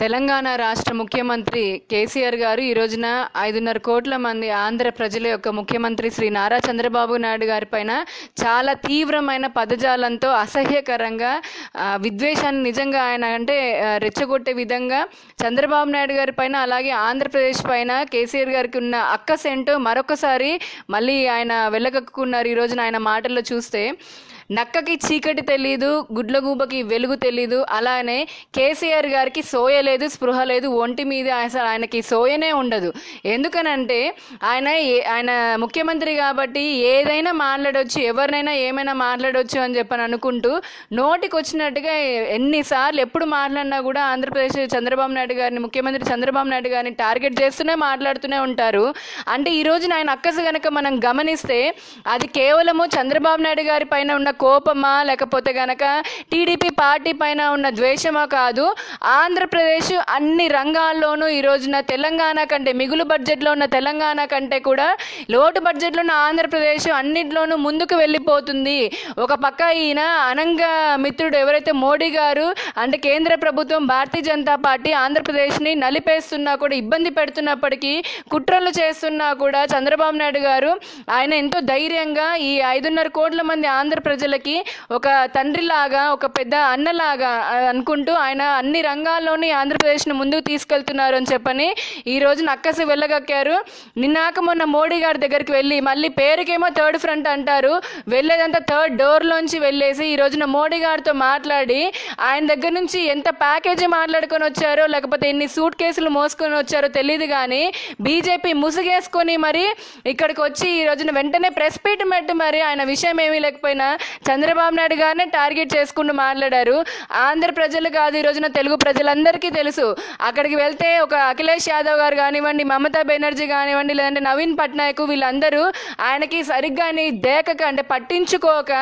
తెలంగాణ రాష్ట్ర ముఖ్యమంత్రి కేసీఆర్ గారు ఈ రోజున ఐదున్నర కోట్ల మంది ఆంధ్ర ప్రజల యొక్క ముఖ్యమంత్రి శ్రీ నారా చంద్రబాబు నాయుడు గారి పైన చాలా తీవ్రమైన పదజాలంతో అసహ్యకరంగా విద్వేషాన్ని నిజంగా ఆయన అంటే రెచ్చగొట్టే విధంగా చంద్రబాబు నాయుడు గారి పైన అలాగే ఆంధ్రప్రదేశ్ పైన కేసీఆర్ గారికి ఉన్న అక్కసెంటో మరొకసారి మళ్ళీ ఆయన వెళ్ళగక్కున్నారు ఈ రోజున ఆయన మాటల్లో చూస్తే. నక్కకి చీకటి తెలీదు గుడ్లగూబకి వెలుగు తెలీదు. అలానే కేసీఆర్ గారికి సోయ లేదు స్పృహ లేదు. ఒంటి మీద అసలు ఆయనకి సోయనే ఉండదు. ఎందుకనంటే ఆయన ఆయన ముఖ్యమంత్రి కాబట్టి ఏదైనా మాట్లాడవచ్చు ఎవరినైనా ఏమైనా మాట్లాడవచ్చు అని చెప్పని అనుకుంటూ నోటికి వచ్చినట్టుగా ఎన్నిసార్లు ఎప్పుడు మాట్లాడినా కూడా ఆంధ్రప్రదేశ్ చంద్రబాబు నాయుడు గారిని ముఖ్యమంత్రి చంద్రబాబు నాయుడు గారిని టార్గెట్ చేస్తూనే మాట్లాడుతూనే ఉంటారు. అంటే ఈ రోజున ఆయన అక్కసు కనుక మనం గమనిస్తే అది కేవలము చంద్రబాబు నాయుడు గారి పైన ఉన్న కోపమా లేకపోతే గనక టీడీపీ పార్టీ పైన ఉన్న ద్వేషమా కాదు. ఆంధ్రప్రదేశ్ అన్ని రంగాల్లోనూ ఈ రోజున తెలంగాణ కంటే మిగులు బడ్జెట్లో ఉన్న తెలంగాణ కంటే కూడా లోటు బడ్జెట్లో ఉన్న ఆంధ్రప్రదేశ్ అన్నింటిలోనూ ముందుకు వెళ్ళిపోతుంది. ఒక పక్క ఈయన అనంగ మిత్రుడు ఎవరైతే మోడీ గారు అంటే కేంద్ర ప్రభుత్వం భారతీయ జనతా పార్టీ ఆంధ్రప్రదేశ్ని నలిపేస్తున్నా కూడా ఇబ్బంది పెడుతున్నప్పటికీ కుట్రలు చేస్తున్నా కూడా చంద్రబాబు నాయుడు గారు ఆయన ఎంతో ధైర్యంగా ఈ ఐదున్నర కోట్ల మంది ఆంధ్ర ప్రజలకి ఒక తండ్రిలాగా ఒక పెద్ద అన్నలాగా అనుకుంటూ ఆయన అన్ని రంగాల్లోని ఆంధ్రప్రదేశ్ను ముందుకు తీసుకెళ్తున్నారు అని చెప్పని ఈ రోజు నక్కసి వెళ్ళగక్కారు. నిన్నాక మొన్న మోడీ గారి దగ్గరికి వెళ్ళి మళ్ళీ పేరుకేమో థర్డ్ ఫ్రంట్ అంటారు. వెళ్ళేదంతా థర్డ్ డోర్లోంచి వెళ్ళేసి ఈ రోజున మోడీ గారితో మాట్లాడి ఆయన దగ్గర నుంచి ఎంత ప్యాకేజీ మాట్లాడుకొని వచ్చారో లేకపోతే ఎన్ని సూట్ కేసులు మోసుకొని వచ్చారో తెలియదు కానీ బీజేపీ ముసుగేసుకొని మరి ఇక్కడికి వచ్చి ఈ రోజున వెంటనే ప్రెస్ మీట్ మరి ఆయన విషయం ఏమీ లేకపోయినా చంద్రబాబు నాయుడు గారినే టార్గెట్ చేసుకుంటూ మాట్లాడారు. ఆంధ్ర ప్రజలు కాదు ఈ రోజున తెలుగు ప్రజలందరికీ తెలుసు. అక్కడికి వెళ్తే ఒక అఖిలేష్ యాదవ్ గారు కానివ్వండి మమతా బెనర్జీ కానివ్వండి లేదంటే నవీన్ పట్నాయక్ వీళ్ళందరూ ఆయనకి సరిగ్గా దేకక అంటే పట్టించుకోక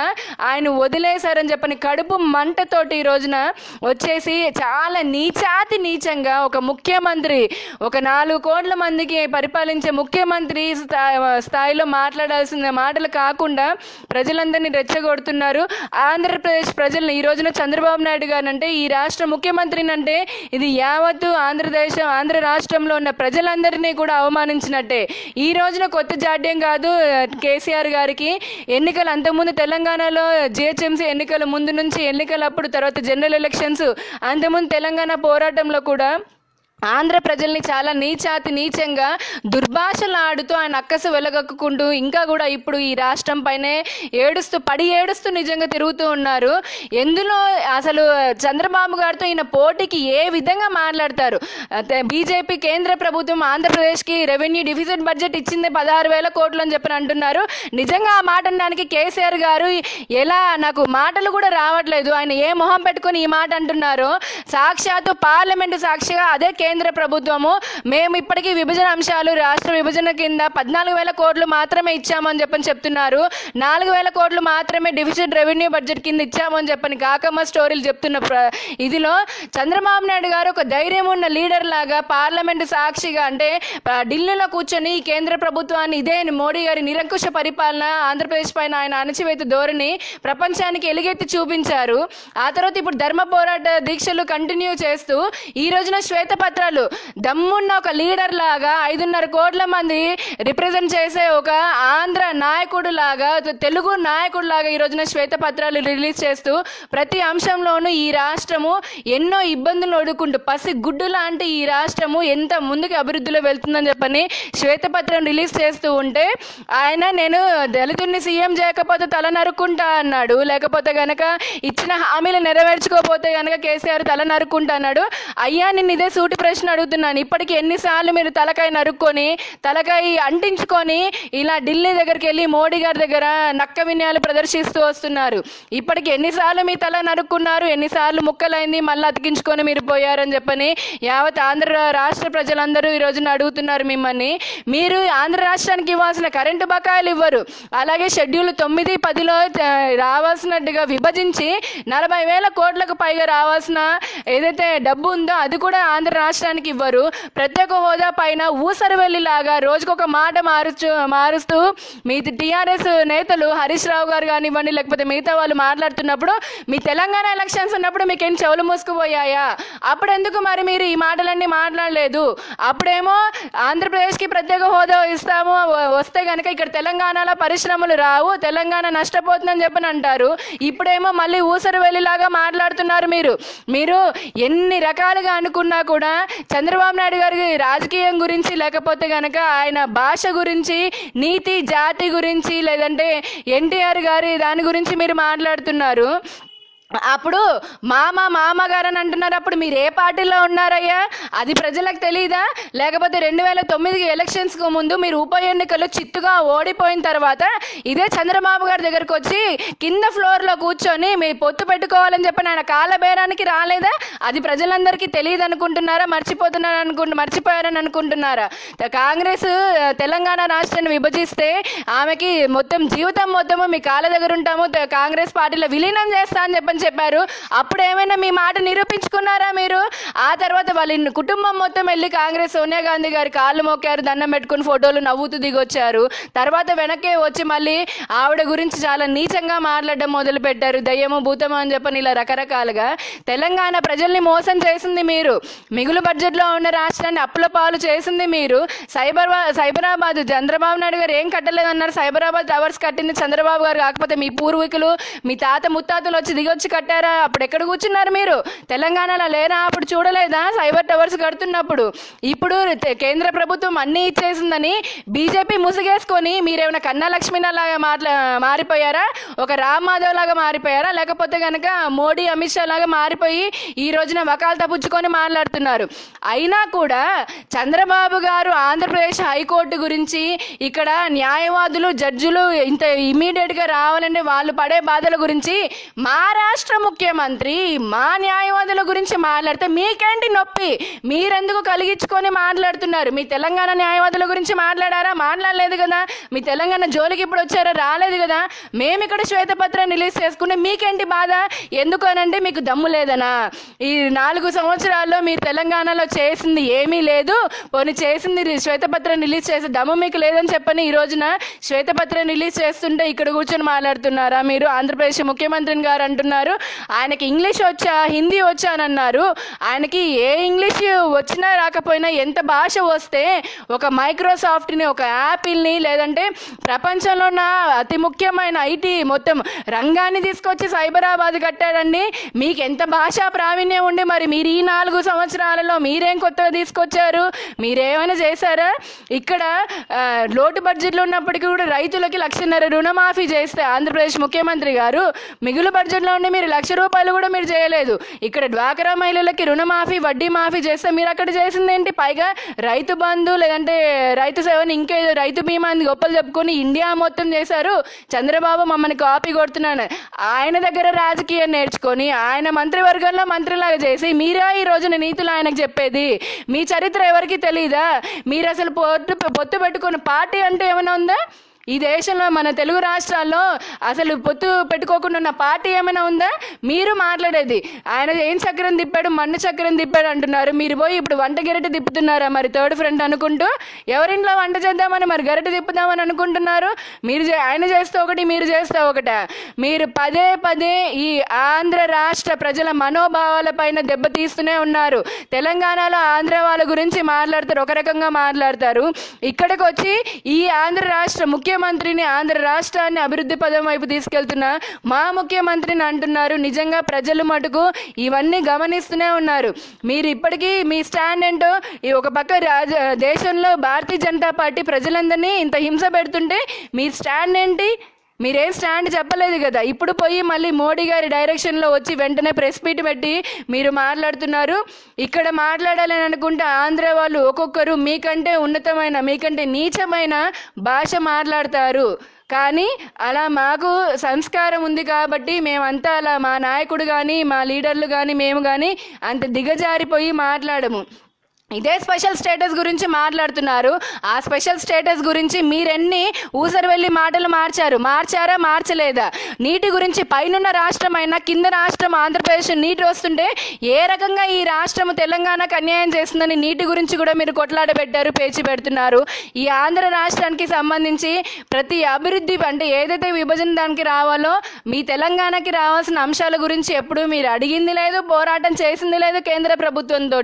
ఆయన వదిలేశారని చెప్పని కడుపు మంటతోటి ఈ రోజున వచ్చేసి చాలా నీచాతి నీచంగా ఒక ముఖ్యమంత్రి ఒక నాలుగు కోట్ల మందికి పరిపాలించే ముఖ్యమంత్రి స్థాయిలో మాట్లాడాల్సిన మాటలు కాకుండా ప్రజలందరినీ మాట్లాడుతున్నారు. ఆంధ్రప్రదేశ్ ప్రజలను ఈ రోజున చంద్రబాబు నాయుడు గారు అంటే ఈ రాష్ట్ర ముఖ్యమంత్రిని అంటే ఇది యావత్తు ఆంధ్రదేశం ఆంధ్ర రాష్ట్రంలో ఉన్న ప్రజలందరినీ కూడా అవమానించినట్టే. ఈ రోజున కొత్త జాడ్యం కాదు కేసీఆర్ గారికి. ఎన్నికలు అంతకుముందు తెలంగాణలో జిహెచ్ఎంసీ ఎన్నికల ముందు నుంచి ఎన్నికలప్పుడు తర్వాత జనరల్ ఎలక్షన్స్ అంతకుముందు తెలంగాణ పోరాటంలో కూడా ఆంధ్ర ప్రజల్ని చాలా నీచాతి నీచంగా దుర్భాషలు ఆడుతూ ఆయన అక్కసు వెలగక్కుంటూ ఇంకా కూడా ఇప్పుడు ఈ రాష్ట్రం పైనే ఏడుస్తూ పడి ఏడుస్తూ నిజంగా తిరుగుతూ ఉన్నారు. ఎందులో అసలు చంద్రబాబు గారితో ఈయన పోటీకి ఏ విధంగా మాట్లాడతారు? బీజేపీ కేంద్ర ప్రభుత్వం ఆంధ్రప్రదేశ్కి రెవెన్యూ డిఫిసిట్ బడ్జెట్ ఇచ్చింది పదహారు వేల కోట్లు అని చెప్పని అంటున్నారు. నిజంగా ఆ మాట అనడానికి కేసీఆర్ గారు ఎలా నాకు మాటలు కూడా రావట్లేదు. ఆయన ఏ మొహం పెట్టుకొని ఈ మాట అంటున్నారో సాక్షాత్తు పార్లమెంటు సాక్షిగా అదే కేంద్ర ప్రభుత్వము. మేము ఇప్పటికీ విభజన అంశాలు రాష్ట్ర విభజన కింద పద్నాలుగు వేల కోట్లు మాత్రమే ఇచ్చామని చెప్పని చెప్తున్నారు. నాలుగు వేల కోట్లు మాత్రమే డిఫిసిట్ రెవెన్యూ బడ్జెట్ కింద ఇచ్చామని చెప్పని కాకమ్మ స్టోరీలు చెప్తున్న ప్ర- ఇదిలో చంద్రబాబు నాయుడు గారు ఒక ధైర్యం ఉన్న లీడర్ లాగా పార్లమెంట్ సాక్షిగా అంటే ఢిల్లీలో కూర్చొని కేంద్ర ప్రభుత్వాన్ని ఇదే మోడీ గారి నిరంకుశ పరిపాలన ఆంధ్రప్రదేశ్ పైన ఆయన అణచివేత ధోరణి ప్రపంచానికి ఎలుగెత్తి చూపించారు. ఆ తర్వాత ఇప్పుడు ధర్మ పోరాట దీక్షలు కంటిన్యూ చేస్తూ ఈ రోజున శ్వేతపత్రాలు దమ్మున్న ఒక లీడర్ లాగా ఐదున్నర కోట్ల మంది రిప్రజెంట్ చేసే ఒక ఆంధ్ర నాయకుడు లాగా తెలుగు నాయకుడు లాగా ఈ రోజున శ్వేతపత్రాలు రిలీజ్ చేస్తూ ప్రతి అంశంలోనూ ఈ రాష్ట్రము ఎన్నో ఇబ్బందులు ఒడుకుంటూ పసి గుడ్డు లాంటి ఈ రాష్ట్రము ఎంత ముందుకు అభివృద్ధిలో వెళ్తుందని చెప్పని శ్వేతపత్రం రిలీజ్ చేస్తూ ఉంటే ఆయన నేను దళితుడిని సీఎం చేయకపోతే తల నరుక్కుంటా అన్నాడు. లేకపోతే గనక ఇచ్చిన హామీలు నెరవేర్చుకోపోతే గనక కేసీఆర్ తల నరుక్కుంటా అన్నాడు. అయ్యా నిన్న ఇదే సూటి ప్రశ్న అడుగుతున్నాను. ఇప్పటికి ఎన్నిసార్లు మీరు తలకాయ నరుక్కొని తలకాయ అంటించుకొని ఇలా ఢిల్లీ దగ్గరికి వెళ్ళి మోడీ గారి దగ్గర నక్క వినయాలు ప్రదర్శిస్తూ వస్తున్నారు. ఇప్పటికి ఎన్నిసార్లు మీ తల నరుక్కున్నారు? ఎన్నిసార్లు ముక్కలైంది? మళ్ళీ అతికించుకొని మీరు పోయారని చెప్పని యావత్ ఆంధ్ర రాష్ట్ర ప్రజలందరూ ఈ రోజున అడుగుతున్నారు మిమ్మల్ని. మీరు ఆంధ్ర రాష్ట్రానికి ఇవ్వాల్సిన కరెంటు బకాయిలు ఇవ్వరు. అలాగే షెడ్యూల్ తొమ్మిది పదిలో రావాల్సినట్టుగా విభజించి నలభై వేల కోట్లకు పైగా రావాల్సిన ఏదైతే డబ్బు ఉందో అది కూడా ఆంధ్ర రాష్ట్ర రాష్ట్రానికి ఇవ్వరు. ప్రత్యేక హోదా పైన ఊసరవెల్లిలాగా రోజుకొక మాట మారుచు మారుస్తూ మీ టీఆర్ఎస్ నేతలు హరీష్ రావు గారు కానివ్వండి లేకపోతే మిగతా వాళ్ళు మాట్లాడుతున్నప్పుడు మీ తెలంగాణ ఎలక్షన్స్ ఉన్నప్పుడు మీకు చెవులు మూసుకుపోయాయా? అప్పుడు ఎందుకు మరి మీరు ఈ మాటలన్నీ మాట్లాడలేదు? అప్పుడేమో ఆంధ్రప్రదేశ్కి ప్రత్యేక హోదా ఇస్తాము వస్తే కనుక ఇక్కడ తెలంగాణలో పరిశ్రమలు రావు తెలంగాణ నష్టపోతుందని చెప్పని అంటారు. ఇప్పుడేమో మళ్ళీ ఊసరు వెళ్ళిలాగా మాట్లాడుతున్నారు మీరు. మీరు ఎన్ని రకాలుగా అనుకున్నా కూడా చంద్రబాబు నాయుడు గారి రాజకీయం గురించి లేకపోతే కనుక ఆయన భాష గురించి నీతి జాతి గురించి లేదంటే ఎన్టీఆర్ గారి దాని గురించి మీరు మాట్లాడుతున్నారు. అప్పుడు మామ మామగారు అని అంటున్నారు. అప్పుడు మీరు ఏ పార్టీలో ఉన్నారయ్యా? అది ప్రజలకు తెలియదా లేకపోతే రెండు వేల తొమ్మిది ఎలక్షన్స్కు ముందు మీరు ఉప ఎన్నికలు చిత్తుగా ఓడిపోయిన తర్వాత ఇదే చంద్రబాబు గారి దగ్గరకు వచ్చి కింద ఫ్లోర్లో కూర్చొని మీ పొత్తు పెట్టుకోవాలని చెప్పి ఆయన కాలబేరానికి రాలేదా? అది ప్రజలందరికీ తెలియదు అనుకుంటున్నారా మర్చిపోతున్నారు అనుకుంటు మర్చిపోయారని అనుకుంటున్నారా? కాంగ్రెస్ తెలంగాణ రాష్ట్రాన్ని విభజిస్తే ఆమెకి మొత్తం జీవితం మొత్తము మీ కాళ్ళ దగ్గర ఉంటాము. కాంగ్రెస్ పార్టీలో విలీనం చేస్తా అని చెప్పని చెప్పారు. అప్పుడు ఏమైనా మీ మాట నిరూపించుకున్నారా మీరు? ఆ తర్వాత వాళ్ళ కుటుంబం మొత్తం వెళ్ళి కాంగ్రెస్ సోనియా గాంధీ గారి కాళ్ళు మొక్కారు దండం పెట్టుకుని ఫోటోలు నవ్వుతూ దిగొచ్చారు. తర్వాత వెనక్కి వచ్చి మళ్ళీ ఆవిడ గురించి చాలా నీచంగా మాట్లాడడం మొదలు పెట్టారు. దయ్యము భూతము అని చెప్పని ఇలా రకరకాలుగా. తెలంగాణ ప్రజల్ని మోసం చేసింది మీరు. మిగులు బడ్జెట్లో ఉన్న రాష్ట్రాన్ని అప్పుల పాలు చేసింది మీరు. సైబర్ సైబరాబాద్ చంద్రబాబు నాయుడు గారు ఏం కట్టలేదన్నారు? సైబరాబాద్ టవర్స్ కట్టింది చంద్రబాబు గారు. కాకపోతే మీ పూర్వీకులు మీ తాత ముత్తాతలు వచ్చి దిగొచ్చి కట్టారా? అప్పుడు ఎక్కడ కూర్చున్నారు మీరు? తెలంగాణలో లేరా? అప్పుడు చూడలేదా? సైబర్ టవర్స్ కడుతున్నప్పుడు. ఇప్పుడు కేంద్ర ప్రభుత్వం అన్నీ ఇచ్చేసిందని బీజేపీ ముసుగేసుకొని మీరేమైనా కన్నా లక్ష్మీలాగా మాట్లా మారిపోయారా? ఒక రామ్ మాధవ్ లాగా మారిపోయారా? లేకపోతే కనుక మోడీ అమిత్ షా లాగా మారిపోయి ఈ రోజున వకాలు తప్పించుకొని మాట్లాడుతున్నారు. అయినా కూడా చంద్రబాబు గారు ఆంధ్రప్రదేశ్ హైకోర్టు గురించి ఇక్కడ న్యాయవాదులు జడ్జులు ఇంత ఇమీడియట్గా రావాలంటే వాళ్ళు పడే బాధల గురించి మారా రాష్ట్ర ముఖ్యమంత్రి మా న్యాయవాదుల గురించి మాట్లాడితే మీకేంటి నొప్పి? మీరెందుకు కలిగించుకొని మాట్లాడుతున్నారు? మీ తెలంగాణ న్యాయవాదుల గురించి మాట్లాడారా? మాట్లాడలేదు కదా. మీ తెలంగాణ జోలికి ఇప్పుడు వచ్చారా? రాలేదు కదా. మేము ఇక్కడ శ్వేతపత్రం రిలీజ్ చేసుకుంటే మీకేంటి బాధ? ఎందుకు మీకు దమ్ము లేదనా? ఈ నాలుగు సంవత్సరాల్లో మీరు తెలంగాణలో చేసింది ఏమీ లేదు. పోనీ చేసింది శ్వేతపత్రం రిలీజ్ చేసే దమ్ము మీకు లేదని చెప్పని ఈ రోజున శ్వేతపత్రం రిలీజ్ చేస్తుంటే ఇక్కడ కూర్చొని మాట్లాడుతున్నారా మీరు? ఆంధ్రప్రదేశ్ ముఖ్యమంత్రిని గారు అంటున్నారు. ఆయనకి ఇంగ్లీష్ వచ్చా హిందీ వచ్చా అని అన్నారు. ఆయనకి ఏ ఇంగ్లీష్ వచ్చినా రాకపోయినా ఎంత భాష వస్తే ఒక మైక్రోసాఫ్ట్ని ఒక యాపిల్ని లేదంటే ప్రపంచంలో ఉన్న అతి ముఖ్యమైన ఐటీ మొత్తం రంగాన్ని తీసుకొచ్చి సైబరాబాద్ కట్టాడండి. మీకు ఎంత భాషా ప్రావీణ్యం ఉండి మరి మీరు ఈ నాలుగు సంవత్సరాలలో మీరేం కొత్తగా తీసుకొచ్చారు? మీరేమైనా చేశారా? ఇక్కడ లోటు బడ్జెట్లో ఉన్నప్పటికీ కూడా రైతులకి లక్షన్నర రుణమాఫీ చేస్తే ఆంధ్రప్రదేశ్ ముఖ్యమంత్రి గారు మిగులు బడ్జెట్లో ఉండి మీరు లక్ష రూపాయలు కూడా మీరు చేయలేదు. ఇక్కడ డ్వాక్రా మహిళలకి రుణమాఫీ వడ్డీ మాఫీ చేస్తే మీరు అక్కడ చేసింది ఏంటి? పైగా రైతు బంధు లేదంటే రైతు సేవని ఇంకేదో రైతు బీమా అని గొప్పలు చెప్పుకొని ఇండియా మొత్తం చేశారు. చంద్రబాబు మమ్మల్ని కాపీ కొడుతున్నాను ఆయన దగ్గర రాజకీయం నేర్చుకొని ఆయన మంత్రివర్గంలో మంత్రిలాగా చేసి మీరా ఈ రోజున నీతులు ఆయనకు చెప్పేది? మీ చరిత్ర ఎవరికి తెలియదా మీరు అసలు పొత్తు పొత్తు పెట్టుకున్న పార్టీ అంటే ఏమైనా ఉందా? ఈ దేశంలో మన తెలుగు రాష్ట్రాల్లో అసలు పొత్తు పెట్టుకోకుండా ఉన్న పార్టీ ఏమైనా ఉందా? మీరు మాట్లాడేది. ఆయన ఏం చక్రం తిప్పాడు? మన్ను చక్రం తిప్పాడు అంటున్నారు. మీరు పోయి ఇప్పుడు వంట గెరటి తిప్పుతున్నారా? మరి థర్డ్ ఫ్రంట్ అనుకుంటూ ఎవరింట్లో వంట చేద్దామని మరి గరిటె తిప్పుదామని అనుకుంటున్నారు? మీరు చే- ఆయన చేస్తే ఒకటి మీరు చేస్తే ఒకట. మీరు పదే పదే ఈ ఆంధ్ర రాష్ట్ర ప్రజల మనోభావాల పైన దెబ్బతీస్తూనే ఉన్నారు. తెలంగాణలో ఆంధ్ర వాళ్ళ గురించి మాట్లాడతారు. ఒక రకంగా మాట్లాడతారు. ఇక్కడికి వచ్చి ఈ ఆంధ్ర రాష్ట్ర ముఖ్యమంత్రిని ఆంధ్ర రాష్ట్రాన్ని అభివృద్ధి పదం వైపు తీసుకెళ్తున్న మా ముఖ్యమంత్రిని అంటున్నారు. నిజంగా ప్రజలు మటుకు ఇవన్నీ గమనిస్తూనే ఉన్నారు. మీరు ఇప్పటికీ మీ స్టాండ్ ఏంటో ఈ ఒక పక్క రాజ దేశంలో భారతీయ జనతా పార్టీ ప్రజలందరినీ ఇంత హింస పెడుతుంటే మీ స్టాండ్ ఏంటి? మీరేం స్టాండ్ చెప్పలేదు కదా. ఇప్పుడు పోయి మళ్ళీ మోడీ గారి డైరెక్షన్లో వచ్చి వెంటనే ప్రెస్ మీట్ పెట్టి మీరు మాట్లాడుతున్నారు. ఇక్కడ మాట్లాడాలని అనుకుంటే ఆంధ్ర వాళ్ళు ఒక్కొక్కరు మీకంటే ఉన్నతమైన మీకంటే నీచమైన భాష మాట్లాడతారు. కానీ అలా మాకు సంస్కారం ఉంది కాబట్టి మేమంతా అలా మా నాయకుడు కానీ మా లీడర్లు కానీ మేము కానీ అంత దిగజారిపోయి మాట్లాడము. ఇదే స్పెషల్ స్టేటస్ గురించి మాట్లాడుతున్నారు. ఆ స్పెషల్ స్టేటస్ గురించి మీరెన్ని ఊసరు వెళ్ళి మాటలు మార్చారు? మార్చారా? మార్చలేదా? నీటి గురించి పైనున్న రాష్ట్రమైన కింద రాష్ట్రం ఆంధ్రప్రదేశ్ నీటి వస్తుంటే ఏ రకంగా ఈ రాష్ట్రం తెలంగాణకు అన్యాయం చేస్తుందని నీటి గురించి కూడా మీరు కొట్లాడబెట్టారు పేచి పెడుతున్నారు. ఈ ఆంధ్ర రాష్ట్రానికి సంబంధించి ప్రతి అభివృద్ధి అంటే ఏదైతే విభజన దానికి రావాలో మీ తెలంగాణకి రావాల్సిన అంశాల గురించి ఎప్పుడు మీరు అడిగింది లేదు పోరాటం చేసింది లేదు కేంద్ర ప్రభుత్వంతో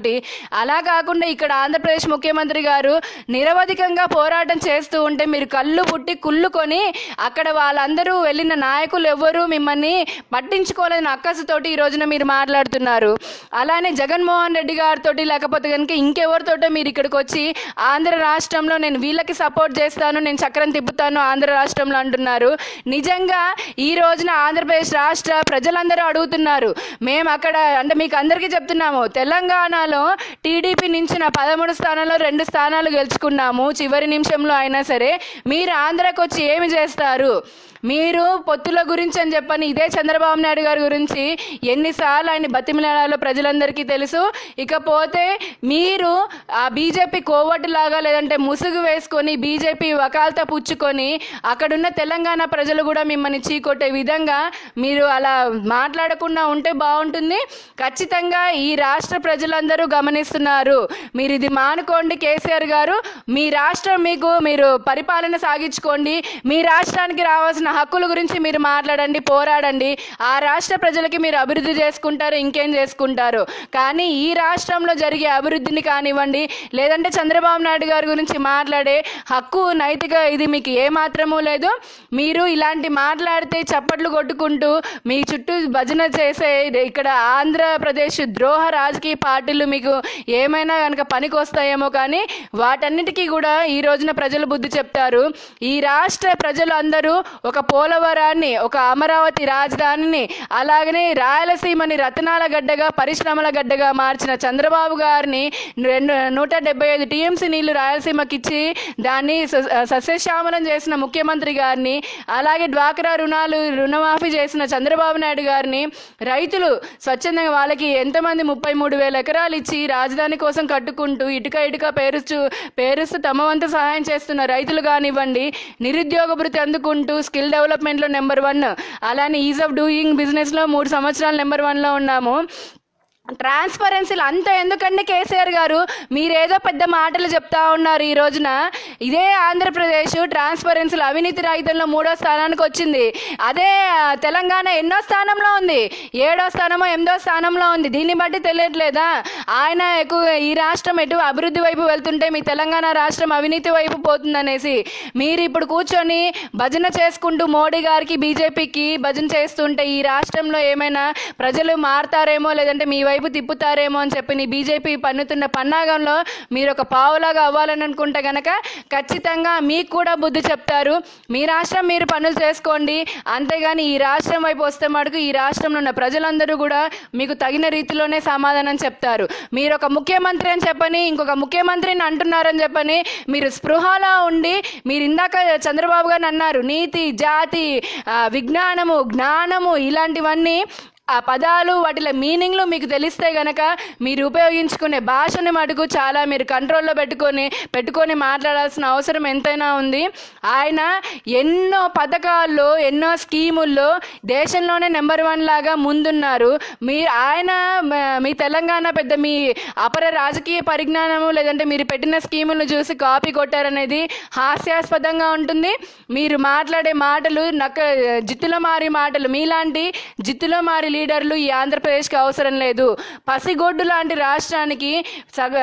అలా కాకుండా ఇక్కడ ఆంధ్రప్రదేశ్ ముఖ్యమంత్రి గారు నిరవధికంగా పోరాటం చేస్తూ ఉంటే మీరు కళ్ళు పుట్టి కుళ్ళుకొని అక్కడ వాళ్ళందరూ వెళ్ళిన నాయకులు ఎవ్వరూ మిమ్మల్ని పట్టించుకోలేని అక్కసుతోటి ఈ రోజున మీరు మాట్లాడుతున్నారు. అలానే జగన్మోహన్ రెడ్డి గారితో లేకపోతే కనుక ఇంకెవరితోటో మీరు ఇక్కడికి వచ్చి ఆంధ్ర రాష్ట్రంలో నేను వీళ్ళకి సపోర్ట్ చేస్తాను నేను చక్రం తిప్పుతాను ఆంధ్ర రాష్ట్రంలో అంటున్నారు. నిజంగా ఈ రోజున ఆంధ్రప్రదేశ్ రాష్ట్ర ప్రజలందరూ అడుగుతున్నారు. మేము అక్కడ అంటే మీకు అందరికీ చెప్తున్నాము తెలంగాణలో టీడీపీ నించిన పదమూడు స్థానాల్లో రెండు స్థానాలు గెలుచుకున్నాము. చివరి నిమిషంలో అయినా సరే మీరు ఆంధ్రాకి వచ్చి ఏమి చేస్తారు? మీరు పొత్తుల గురించి అని చెప్పని ఇదే చంద్రబాబు నాయుడు గారి గురించి ఎన్నిసార్లు ఆయన బతిమిలాడాలో ప్రజలందరికీ తెలుసు. ఇకపోతే మీరు ఆ బీజేపీ కోవట్ లాగా లేదంటే ముసుగు వేసుకొని బీజేపీ వకాలతో పుచ్చుకొని అక్కడున్న తెలంగాణ ప్రజలు కూడా మిమ్మల్ని చీకొట్టే విధంగా మీరు అలా మాట్లాడకుండా ఉంటే బాగుంటుంది. ఖచ్చితంగా ఈ రాష్ట్ర ప్రజలందరూ గమనిస్తున్నారు. మీరు ఇది మానుకోండి కేసీఆర్ గారు. మీ రాష్ట్రం మీకు మీరు పరిపాలన సాగించుకోండి. మీ రాష్ట్రానికి రావాల్సిన హక్కుల గురించి మీరు మాట్లాడండి పోరాడండి. ఆ రాష్ట్ర ప్రజలకి మీరు అభివృద్ధి చేసుకుంటారు ఇంకేం చేసుకుంటారు? కానీ ఈ రాష్ట్రంలో జరిగే అభివృద్ధిని కానివ్వండి లేదంటే చంద్రబాబు నాయుడు గారి గురించి మాట్లాడే హక్కు నైతిక ఇది మీకు ఏ మాత్రమూ లేదు. మీరు ఇలాంటి మాట్లాడితే చప్పట్లు కొట్టుకుంటూ మీ చుట్టూ భజన చేసే ఇక్కడ ఆంధ్రప్రదేశ్ ద్రోహ రాజకీయ పార్టీలు మీకు ఏమైనా కనుక పనికి వస్తాయేమో కానీ వాటన్నిటికీ కూడా ఈ రోజున ప్రజలు బుద్ధి చెప్తారు. ఈ రాష్ట్ర ప్రజలు అందరూ ఒక పోలవరాన్ని ఒక అమరావతి రాజధానిని అలాగనే రాయలసీమని రతనాల గడ్డగా పరిశ్రమల గడ్డగా మార్చిన చంద్రబాబు గారిని రెండు నూట డెబ్బై ఐదు టీఎంసీ నీళ్ళు రాయలసీమకి ఇచ్చి దాన్ని సస్యశ్యామలం చేసిన ముఖ్యమంత్రి గారిని అలాగే డ్వాక్రా రుణాలు రుణమాఫీ చేసిన చంద్రబాబు నాయుడు గారిని రైతులు స్వచ్ఛందంగా వాళ్ళకి ఎంతమంది ముప్పై మూడు వేల ఎకరాలు ఇచ్చి రాజధాని కోసం కట్టుకుంటూ ఇటుక ఇటుక పేరుస్తూ పేరుస్తూ తమ వంతు సహాయం చేస్తున్న రైతులు కానివ్వండి నిరుద్యోగ భృతి అందుకుంటూ స్కిల్ డెవలప్మెంట్లో నెంబర్ వన్. అలానే ఈజ్ ఆఫ్ డూయింగ్ బిజినెస్లో మూడు సంవత్సరాలు నెంబర్ వన్లో ఉన్నాము. ట్రాన్స్పరెన్సీలు అంత ఎందుకండి కేసీఆర్ గారు? మీరేదో పెద్ద మాటలు చెప్తా ఉన్నారు ఈ రోజున. ఇదే ఆంధ్రప్రదేశ్ ట్రాన్స్పరెన్సీలు అవినీతి రహితంలో మూడో స్థానానికి వచ్చింది. అదే తెలంగాణ ఎన్నో స్థానంలో ఉంది. ఏడో స్థానమో ఎనిమిదో స్థానంలో ఉంది. దీన్ని బట్టి తెలియట్లేదా? ఆయన ఎక్కువ ఈ రాష్ట్రం ఎటు అభివృద్ధి వైపు వెళ్తుంటే మీ తెలంగాణ రాష్ట్రం అవినీతి వైపు పోతుందనేసి. మీరు ఇప్పుడు కూర్చొని భజన చేసుకుంటూ మోడీ గారికి బీజేపీకి భజన చేస్తుంటే ఈ రాష్ట్రంలో ఏమైనా ప్రజలు మారతారేమో లేదంటే మీ వైపు తిప్పుతారేమో అని చెప్పి నీ బీజేపీ పన్నుతున్న పన్నాగంలో మీరు ఒక పావులాగా అవ్వాలని అనుకుంటే గనక ఖచ్చితంగా మీకు కూడా బుద్ధి చెప్తారు. మీ రాష్ట్రం మీరు పనులు చేసుకోండి. అంతేగాని ఈ రాష్ట్రం వైపు వస్తే మటుకు ఈ రాష్ట్రంలో ఉన్న ప్రజలందరూ కూడా మీకు తగిన రీతిలోనే సమాధానం చెప్తారు. మీరు ఒక ముఖ్యమంత్రి అని చెప్పని ఇంకొక ముఖ్యమంత్రిని అంటున్నారని చెప్పని మీరు స్పృహలో ఉండి మీరు ఇందాక చంద్రబాబు గారు అన్నారు నీతి జాతి విజ్ఞానము జ్ఞానము ఇలాంటివన్నీ ఆ పదాలు వాటిల మీనింగ్లు మీకు తెలిస్తే గనక మీరు ఉపయోగించుకునే భాషని మటుకు చాలా మీరు కంట్రోల్లో పెట్టుకొని పెట్టుకొని మాట్లాడాల్సిన అవసరం ఎంతైనా ఉంది. ఆయన ఎన్నో పథకాల్లో ఎన్నో స్కీముల్లో దేశంలోనే నెంబర్ వన్ లాగా ముందున్నారు. మీ ఆయన మీ తెలంగాణ పెద్ద మీ అపర రాజకీయ పరిజ్ఞానము లేదంటే మీరు పెట్టిన స్కీములను చూసి కాపీ కొట్టారనేది హాస్యాస్పదంగా ఉంటుంది. మీరు మాట్లాడే మాటలు నక్క జిత్తుల మారి మాటలు మీలాంటి జిత్తులో మారి లీడర్లు ఈ ఆంధ్రప్రదేశ్కి అవసరం లేదు. పసిగొడ్డు లాంటి రాష్ట్రానికి సగ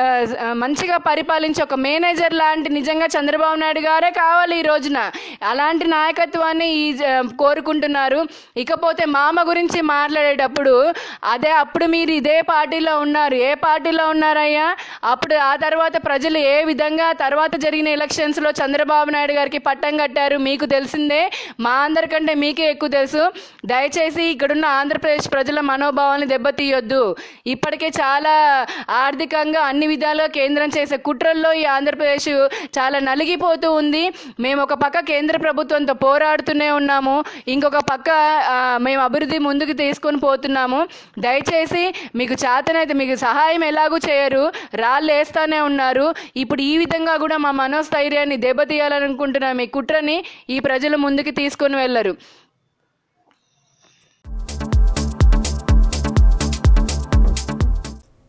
మంచిగా పరిపాలించే ఒక మేనేజర్ లాంటి నిజంగా చంద్రబాబు నాయుడు గారే కావాలి ఈ రోజున. అలాంటి నాయకత్వాన్ని ఈ జ- కోరుకుంటున్నారు. ఇకపోతే మామ గురించి మాట్లాడేటప్పుడు అదే అప్పుడు మీరు ఇదే పార్టీలో ఉన్నారు. ఏ పార్టీలో ఉన్నారయ్యా? అప్పుడు ఆ తర్వాత ప్రజలు ఏ విధంగా తర్వాత జరిగిన ఎలక్షన్స్లో చంద్రబాబు నాయుడు గారికి పట్టం కట్టారు మీకు తెలిసిందే? మా అందరికంటే మీకే ఎక్కువ తెలుసు. దయచేసి ఇక్కడున్న ఆంధ్రప్రదేశ్ ప్రజల మనోభావాన్ని దెబ్బతీయొద్దు. ఇప్పటికే చాలా ఆర్థికంగా అన్ని విధాలుగా కేంద్రం చేసే కుట్రల్లో ఈ ఆంధ్రప్రదేశ్ చాలా నలిగిపోతూ ఉంది. మేము ఒక పక్క కేంద్ర ప్రభుత్వంతో పోరాడుతూనే ఉన్నాము. ఇంకొక పక్క మేము అభివృద్ధి ముందుకు తీసుకొని పోతున్నాము. దయచేసి మీకు చేతనైతే మీకు సహాయం ఎలాగూ చేయరు. రాళ్ళు వేస్తానే ఉన్నారు. ఇప్పుడు ఈ విధంగా కూడా మా మనోస్థైర్యాన్ని దెబ్బతీయాలనుకుంటున్నాం ఈ కుట్రని ఈ ప్రజలు ముందుకు తీసుకొని వెళ్ళరు.